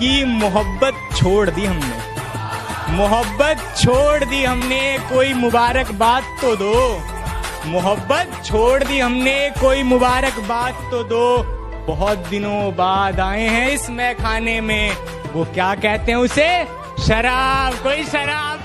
कि मोहब्बत छोड़ दी हमने। मोहब्बत छोड़ दी हमने, कोई मुबारकबाद तो दो। मोहब्बत छोड़ दी हमने, कोई मुबारकबाद तो दो। बहुत दिनों बाद आए हैं इस मैं खाने में। वो क्या कहते हैं उसे? शराब, कोई शराब।